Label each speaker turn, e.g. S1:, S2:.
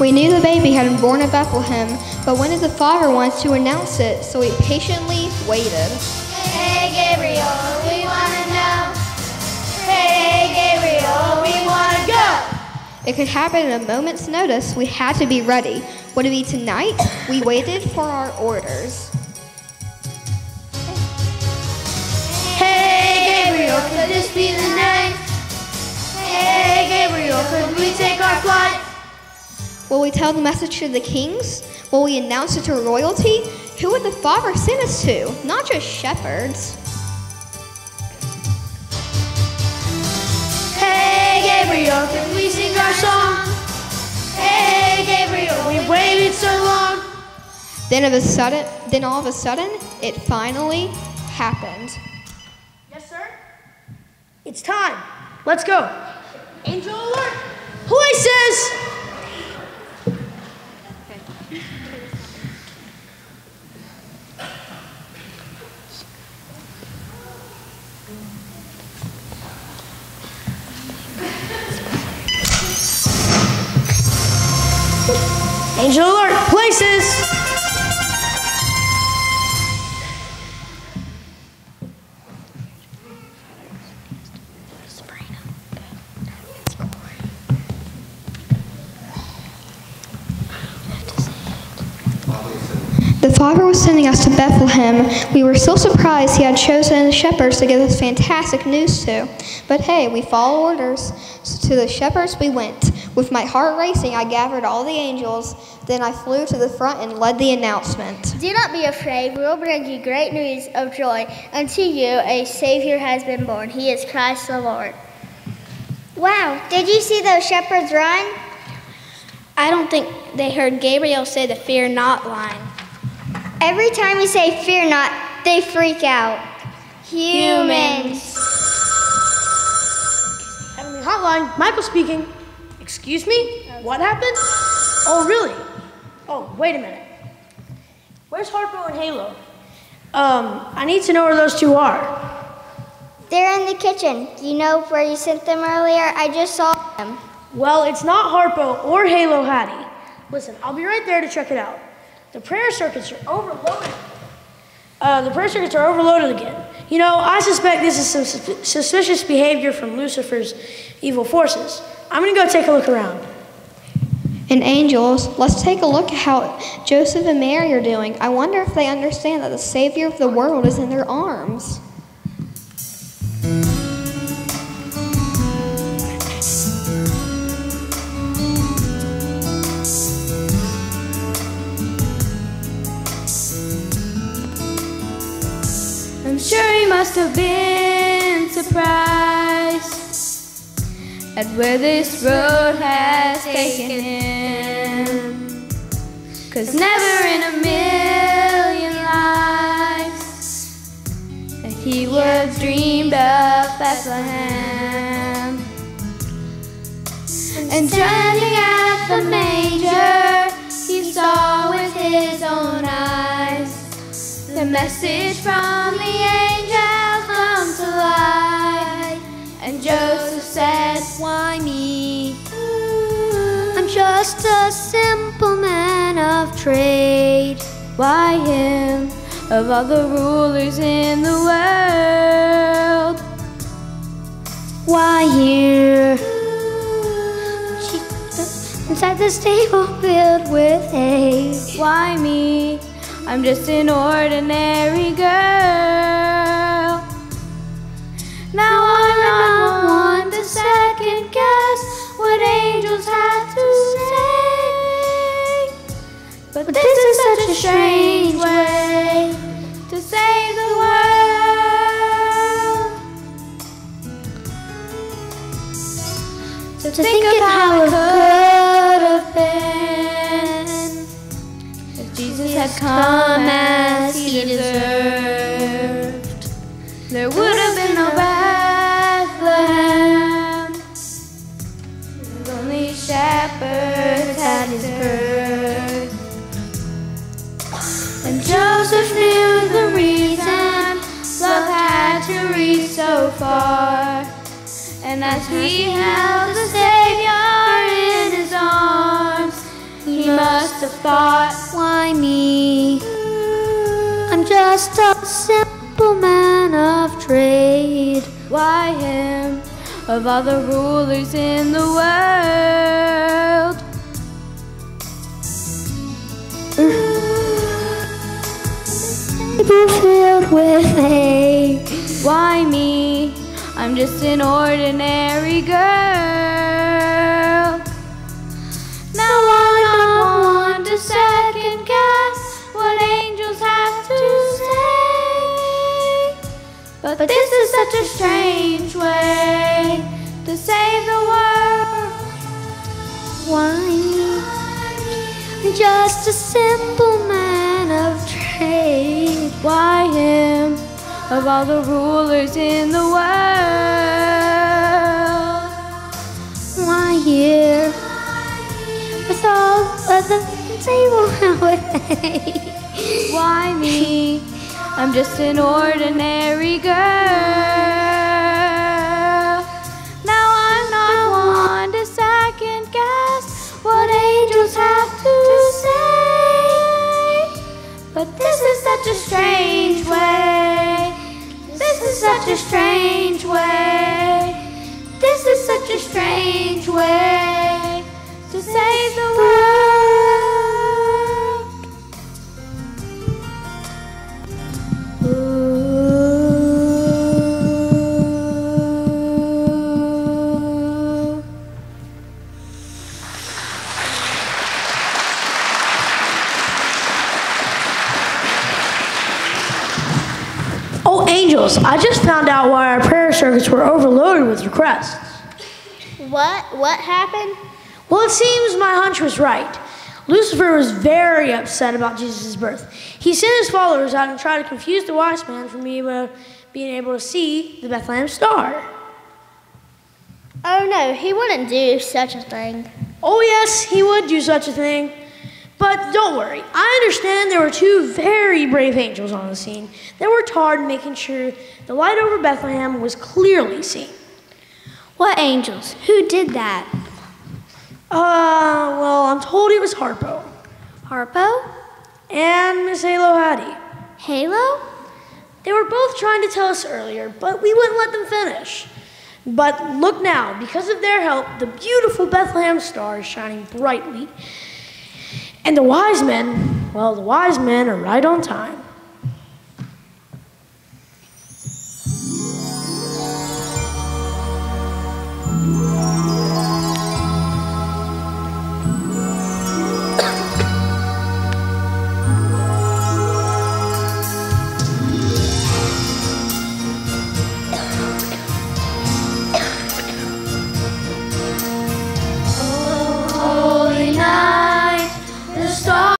S1: We knew the baby had been born in Bethlehem, but when did the father want to announce it? So we patiently waited.
S2: Hey Gabriel, we wanna know. Hey Gabriel, we wanna go.
S1: It could happen in a moment's notice. We had to be ready. Would it be tonight? We waited for our orders.
S2: Hey Gabriel, could this be the night? Hey Gabriel, could we take our?
S1: Will we tell the message to the kings? Will we announce it to royalty? Who would the Father send us to? Not just shepherds.
S2: Hey Gabriel, can we sing our song? Hey Gabriel, we waited so long.
S1: Then of a sudden, then all of a sudden, it finally happened.
S3: Yes, sir? It's time. Let's go. Angel alert. Places. Angel alert. Places.
S1: The Father was sending us to Bethlehem. We were so surprised he had chosen the shepherds to give us fantastic news to. But hey, we followed orders. So to the shepherds we went. With my heart racing, I gathered all the angels. Then I flew to the front and led the announcement.
S4: Do not be afraid. We will bring you great news of joy. Unto you a Savior has been born. He is Christ the Lord.
S5: Wow, did you see those shepherds run?
S6: I don't think they heard Gabriel say the fear not line.
S5: Every time we say fear not, they freak out.
S4: Humans.
S3: Heavenly Hotline. Michael speaking. Excuse me? What happened? Oh, really? Oh, wait a minute. Where's Harpo and Halo? Um, I need to know where those two are.
S5: They're in the kitchen. Do you know where you sent them earlier? I just saw them.
S3: Well, it's not Harpo or Halo Hattie. Listen, I'll be right there to check it out. The prayer circuits are overloaded. Uh, the prayer circuits are overloaded again. You know, I suspect this is some sus- suspicious behavior from Lucifer's evil forces. I'm gonna go take a look around.
S1: And angels, let's take a look at how Joseph and Mary are doing. I wonder if they understand that the Savior of the world is in their arms.
S7: Must have been surprised at where this road has taken him. Cause never in a million lives that he was dreamed of Bethlehem. And standing at the manger, he saw with his own eyes the message from simple man of trade. Why him of all the rulers in the world? Why here? Inside the stable filled with hay. Why me? I'm just an ordinary girl. But this is such a strange way to save the world. So think of how it could have been if Jesus had come as he deserved. And as he held the Savior in his arms, he must have thought, why me? I'm just a simple man of trade. Why him? Of all the rulers in the world. People filled with hate. Why me? I'm just an ordinary girl. Now I'm not one to second guess what angels have to say. But this is such a strange way to save the world. Why just a simple man of trade. Why? Of all the rulers in the world. Why here? With all of the table. Why me? I'm just an ordinary girl. Such a strange way. This is such a strange way
S3: I just found out why our prayer circuits were overloaded with requests.
S4: What? What happened?
S3: Well, it seems my hunch was right. Lucifer was very upset about Jesus' birth. He sent his followers out and tried to confuse the wise man from being able, being able to see the Bethlehem star.
S4: Oh no, he wouldn't do such a thing.
S3: Oh, yes, he would do such a thing. But don't worry, I understand there were two very brave angels on the scene that worked hard making sure the light over Bethlehem was clearly seen.
S6: What angels? Who did that?
S3: Uh, well, I'm told it was Harpo
S6: Harpo?
S3: and Miss Halo Hattie.
S6: Halo?
S3: They were both trying to tell us earlier, but we wouldn't let them finish. But look now, because of their help, the beautiful Bethlehem star is shining brightly. And the wise men, well, the wise men are right on time.